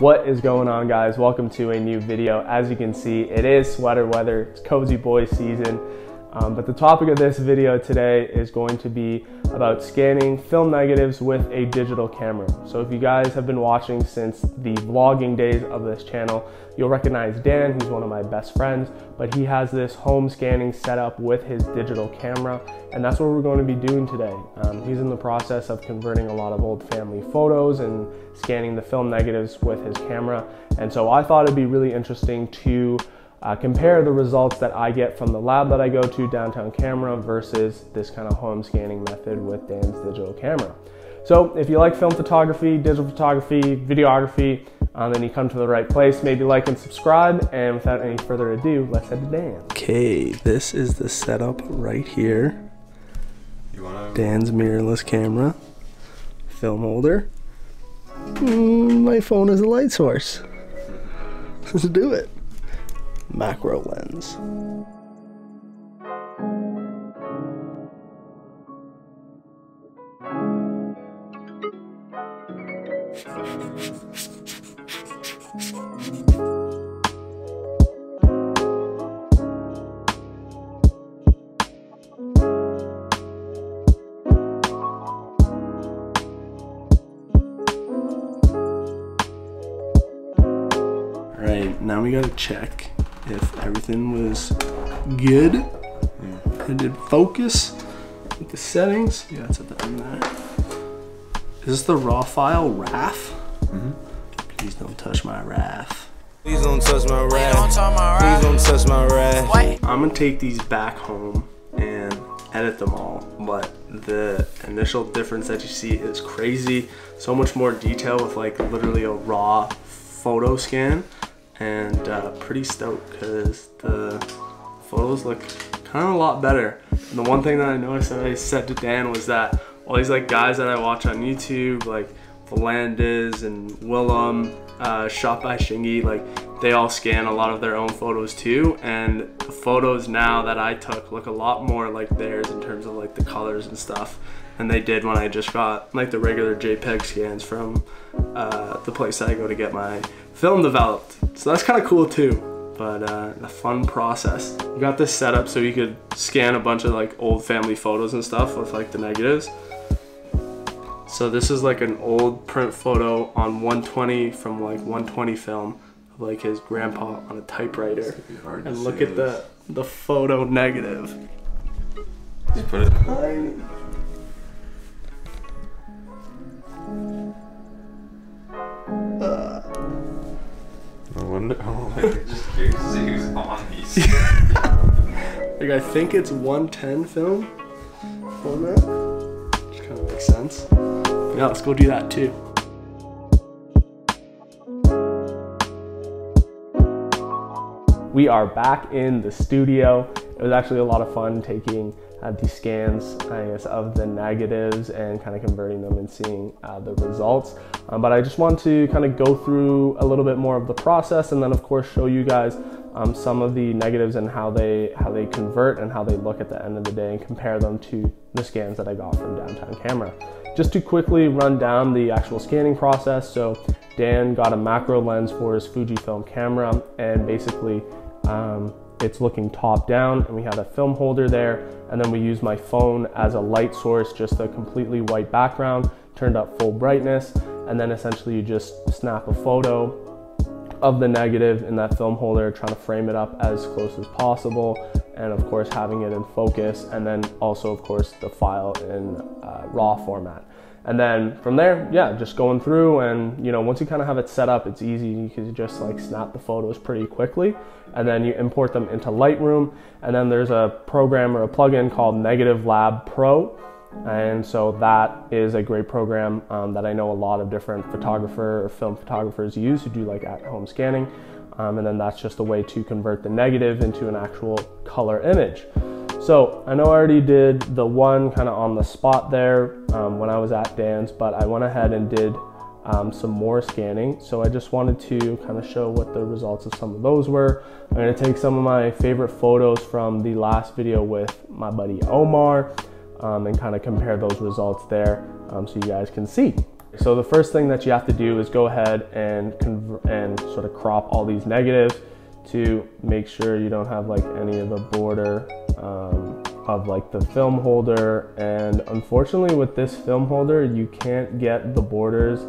What is going on guys? Welcome to a new video. As you can see, it is sweater weather, it's cozy boy season. Um, but the topic of this video today is going to be about scanning film negatives with a digital camera. So if you guys have been watching since the vlogging days of this channel, you'll recognize Dan, he's one of my best friends, but he has this home scanning setup with his digital camera, and that's what we're going to be doing today. Um, he's in the process of converting a lot of old family photos and scanning the film negatives with his camera. And so I thought it'd be really interesting to uh, compare the results that I get from the lab that I go to, Downtown Camera, versus this kind of home scanning method with Dan's digital camera. So if you like film photography, digital photography, videography, um, then you come to the right place. Maybe like and subscribe. And without any further ado, let's head to Dan. Okay, this is the setup right here. Dan's mirrorless camera, film holder. Mm, my phone is a light source. Let's do it macro lens. All right, now we gotta check if everything was good. Yeah. did focus with the settings. Yeah, it's at the end there. Is this the raw file RAF? Mm -hmm. Please don't touch my RAF. Please don't touch my RAF. Please don't touch my RAF. I'm gonna take these back home and edit them all, but the initial difference that you see is crazy. So much more detail with like literally a raw photo scan and uh, pretty stoked because the photos look kind of a lot better. And the one thing that I noticed that I said to Dan was that all these like guys that I watch on YouTube, like Vuhlandes and Willem, uh, Shot by Shingy, like they all scan a lot of their own photos too. And the photos now that I took look a lot more like theirs in terms of like the colors and stuff than they did when I just got like the regular JPEG scans from uh, the place that I go to get my film developed. So that's kind of cool too, but uh, a fun process. Got this set up so you could scan a bunch of like old family photos and stuff with like the negatives. So this is like an old print photo on 120 from like 120 film like his grandpa on a typewriter. And look at the the photo negative. Just put it tiny. wonder. Oh, like, just who's on these. like I think it's 110 film format, which kind of makes sense. yeah, let's go do that too. We are back in the studio. It was actually a lot of fun taking uh, the scans, I guess, of the negatives and kind of converting them and seeing uh, the results. Um, but I just want to kind of go through a little bit more of the process and then of course show you guys um, some of the negatives and how they how they convert and how they look at the end of the day and compare them to the scans that I got from Downtown Camera. Just to quickly run down the actual scanning process. So Dan got a macro lens for his Fujifilm camera and basically um, it's looking top down and we have a film holder there and then we use my phone as a light source just a completely white background turned up full brightness and then essentially you just snap a photo of the negative in that film holder trying to frame it up as close as possible and of course having it in focus and then also of course the file in uh, raw format and then from there, yeah, just going through and, you know, once you kind of have it set up, it's easy You can just like snap the photos pretty quickly and then you import them into Lightroom. And then there's a program or a plugin called Negative Lab Pro. And so that is a great program um, that I know a lot of different photographer or film photographers use who do like at home scanning. Um, and then that's just a way to convert the negative into an actual color image. So I know I already did the one kind of on the spot there um, when I was at Dan's, but I went ahead and did um, some more scanning. So I just wanted to kind of show what the results of some of those were. I'm gonna take some of my favorite photos from the last video with my buddy Omar um, and kind of compare those results there um, so you guys can see. So the first thing that you have to do is go ahead and and sort of crop all these negatives to make sure you don't have like any of the border um, of like the film holder. And unfortunately with this film holder, you can't get the borders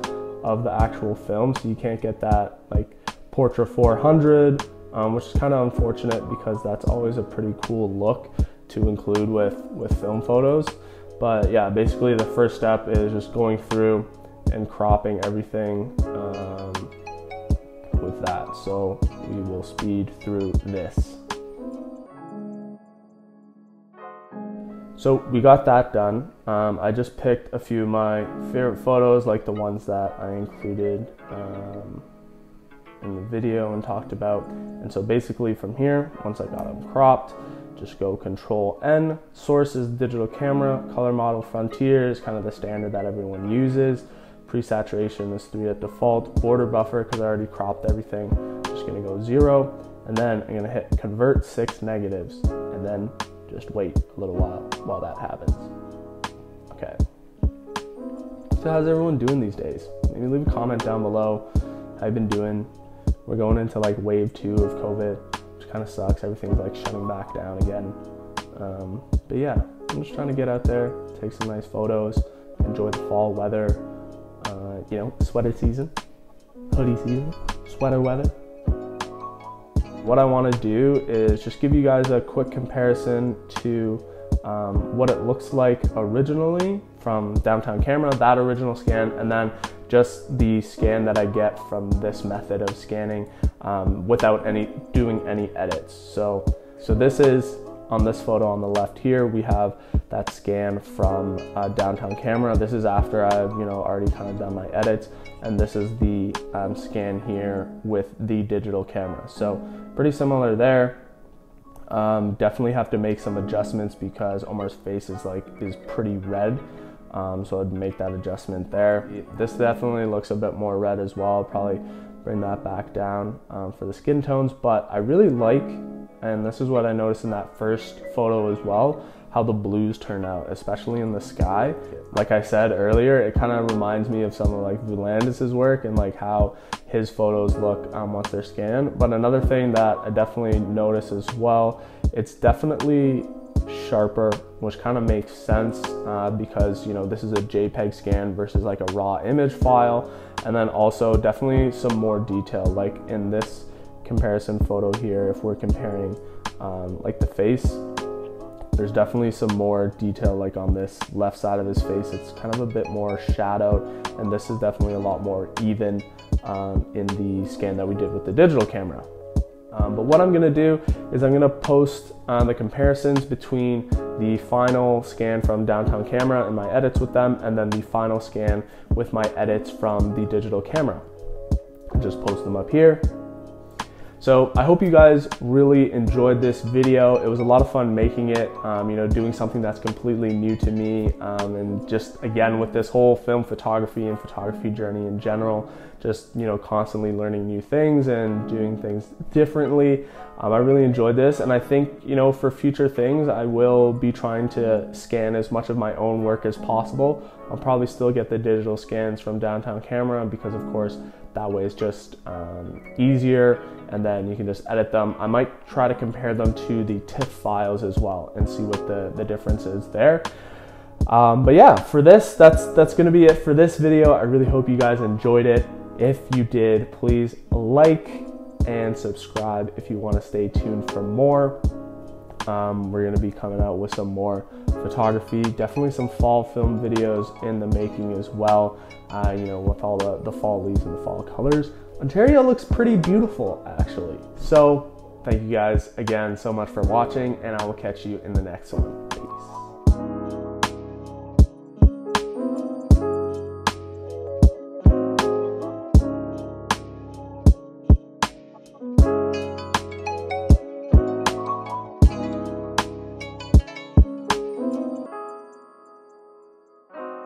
of the actual film. So you can't get that like Portra 400, um, which is kind of unfortunate because that's always a pretty cool look to include with, with film photos. But yeah, basically the first step is just going through and cropping everything um, with that. So we will speed through this. So we got that done. Um, I just picked a few of my favorite photos, like the ones that I included um, in the video and talked about. And so basically from here, once I got them cropped, just go control N. Source is digital camera, color model frontier is kind of the standard that everyone uses. Pre-saturation is three at default. Border buffer, because I already cropped everything, just gonna go zero. And then I'm gonna hit convert six negatives and then just wait a little while while that happens. Okay. So how's everyone doing these days? Maybe leave a comment down below you've been doing. We're going into like wave two of COVID, which kind of sucks. Everything's like shutting back down again. Um, but yeah, I'm just trying to get out there, take some nice photos, enjoy the fall weather, uh, you know, sweater season, hoodie season, sweater weather. What I want to do is just give you guys a quick comparison to um, what it looks like originally from downtown camera, that original scan, and then just the scan that I get from this method of scanning um, without any doing any edits. So, so this is on this photo on the left here, we have that scan from uh, downtown camera. This is after I've you know already kind of done my edits, and this is the um, scan here with the digital camera. So pretty similar there. Um, definitely have to make some adjustments because Omar's face is like is pretty red. Um, so I'd make that adjustment there. This definitely looks a bit more red as well. Probably bring that back down um, for the skin tones, but I really like and this is what I noticed in that first photo as well, how the blues turn out, especially in the sky. Like I said earlier, it kind of reminds me of some of like Vuhlandes's work and like how his photos look um, once they're scanned. But another thing that I definitely notice as well, it's definitely sharper, which kind of makes sense uh, because you know this is a JPEG scan versus like a raw image file, and then also definitely some more detail. Like in this comparison photo here, if we're comparing um, like the face, there's definitely some more detail like on this left side of his face. It's kind of a bit more shadowed and this is definitely a lot more even um, in the scan that we did with the digital camera. Um, but what I'm gonna do is I'm gonna post uh, the comparisons between the final scan from downtown camera and my edits with them and then the final scan with my edits from the digital camera. I just post them up here so I hope you guys really enjoyed this video. It was a lot of fun making it, um, you know, doing something that's completely new to me. Um, and just again, with this whole film photography and photography journey in general, just, you know, constantly learning new things and doing things differently. Um, I really enjoyed this. And I think, you know, for future things, I will be trying to scan as much of my own work as possible. I'll probably still get the digital scans from downtown camera because of course that way it's just um, easier and then you can just edit them. I might try to compare them to the TIFF files as well and see what the, the difference is there. Um, but yeah, for this, that's, that's gonna be it for this video. I really hope you guys enjoyed it. If you did, please like and subscribe if you wanna stay tuned for more. Um, we're gonna be coming out with some more photography, definitely some fall film videos in the making as well. Uh, you know, with all the, the fall leaves and the fall colors. Ontario looks pretty beautiful actually. So thank you guys again so much for watching and I will catch you in the next one.